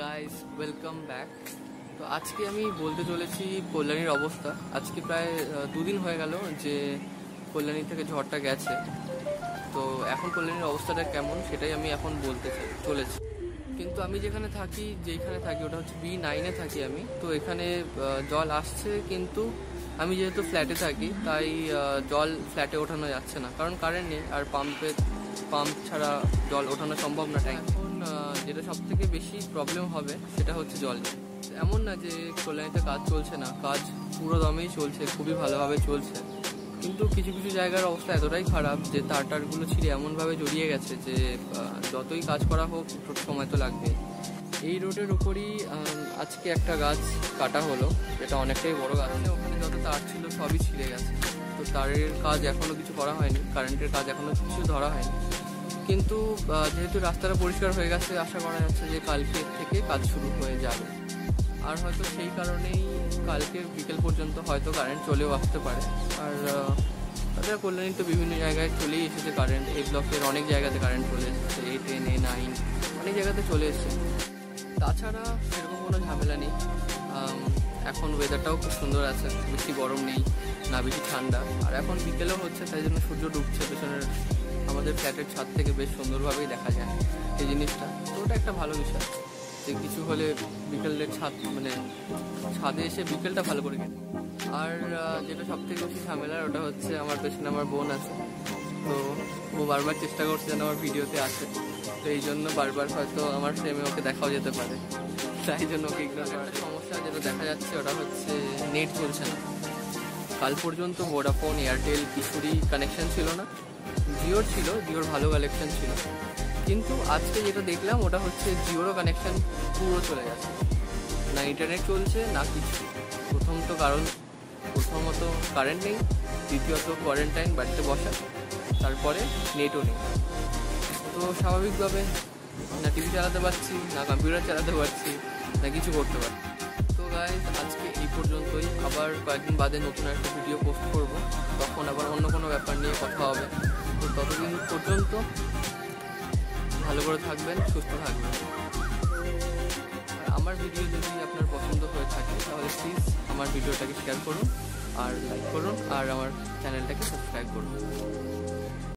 Guys welcome back তো আজকে আমি বলতে চলেছি কল্যাণীর অবস্থা। আজকে প্রায় দুদিন হয়ে গেল যে কল্যাণী থেকে ঝড়টা গেছে। তো এখন কল্যাণীর অবস্থাটা কেমন সেটাই আমি এখন বলতে চলেছি। কিন্তু আমি যেখানে থাকি যেখানে থাকি, ওটা হচ্ছে বি নাইনে থাকি আমি। তো এখানে জল আসছে কিন্তু আমি যেহেতু ফ্ল্যাটে থাকি, তাই জল ফ্ল্যাটে ওঠানো যাচ্ছে না। কারণ কারেন্ট নেই, আর পাম্পে পাম্প ছাড়া জল ওঠানো সম্ভব না ট্যাঙ্ক যেটা সব থেকে বেশি প্রবলেম হবে, সেটা হচ্ছে জল। এমন না যে কল্যাণীতে কাজ চলছে না, কাজ পুরো দমেই চলছে, খুবই ভালোভাবে চলছে। কিন্তু কিছু কিছু জায়গার অবস্থা এতটাই খারাপ যে তার টারগুলো ছিঁড়ে এমনভাবে জড়িয়ে গেছে যে যতই কাজ করা হোক সময় তো লাগবে এই রোডের উপরই আজকে একটা গাছ কাটা হলো, এটা অনেকটাই বড় গাছ। ওখানে যত তার ছিল, সবই ছিঁড়ে গেছে। তো তারের কাজ এখনও কিছু করা হয়নি কারেন্টের কাজ এখনও কিছু ধরা হয়নি। কিন্তু যেহেতু রাস্তাটা পরিষ্কার হয়ে গেছে, আশা করা যাচ্ছে যে কালকে থেকে কাজ শুরু হয়ে যাবে। আর হয়তো সেই কারণেই কালকে বিকেল পর্যন্ত হয়তো কারেন্ট চলেও আসতে পারে। আর তাছাড়া কল্যাণী তো বিভিন্ন জায়গায় চলেই এসেছে কারেন্ট এই ব্লকের অনেক জায়গাতে কারেন্ট চলে এসেছে। এ টেন এ নাইন অনেক জায়গাতে চলে এসেছে। তাছাড়া সেরকম কোনো ঝামেলা নেই। এখন ওয়েদারটাও খুব সুন্দর আছে। বেশি গরম নেই, না বেশি ঠান্ডা। আর এখন বিকেলেও হচ্ছে, তাই জন্য সূর্য ডুবছে, পেছনের আমাদের ফ্ল্যাটের ছাদ থেকে বেশ সুন্দরভাবেই দেখা যায় এই জিনিসটা। তো ওটা একটা ভালো বিষয় যে কিছু হলে বিকেলের ছাদ মানে ছাদে এসে বিকেলটা ভালো করে কেটে আর যেটা সব থেকে বেশি ঝামেলার ওটা হচ্ছে আমার পেছনে আমার বোন আছে। তো ও বারবার চেষ্টা করছে যেন আমার ভিডিওতে আসে। তো এই জন্য বারবার হয়তো আমার ফ্রেমে ওকে দেখাও যেতে পারে। তাই জন্য ওকে সমস্যা যেটা দেখা যাচ্ছে ওটা হচ্ছে নেট চলছে না। কাল পর্যন্ত ভোডাফোন এয়ারটেল কিছুরই কানেকশন ছিল না। জিওর ছিল, জিওর ভালো কানেকশন ছিল। কিন্তু আজকে যেটা দেখলাম, ওটা হচ্ছে জিওরও কানেকশন পুরো চলে গেছে। না ইন্টারনেট চলছে, না কিছু। প্রথম তো কারণ, প্রথমত কারেন্ট নেই, দ্বিতীয়ত কোয়ারেন্টাইন বাড়িতে বসা। তারপরে নেটও নেই। তো স্বাভাবিকভাবে না টিভি চালাতে পারছি, না কম্পিউটার চালাতে পারছি, না কিছু করতে পারছি। গাইজ আজকে এই পর্যন্তই। আবার কয়েকদিন বাদে নতুন একটা ভিডিও পোস্ট করব। তখন আবার অন্য কোনো ব্যাপার নিয়ে কথা হবে। তো ততদিন পর্যন্ত ভালো করে থাকবেন, সুস্থ থাকবেন। আর আমার ভিডিও যদি আপনার পছন্দ হয়ে থাকে, তাহলে প্লিজ আমার ভিডিওটাকে শেয়ার করুন, আর লাইক করুন, আর আমার চ্যানেলটাকে সাবস্ক্রাইব করুন।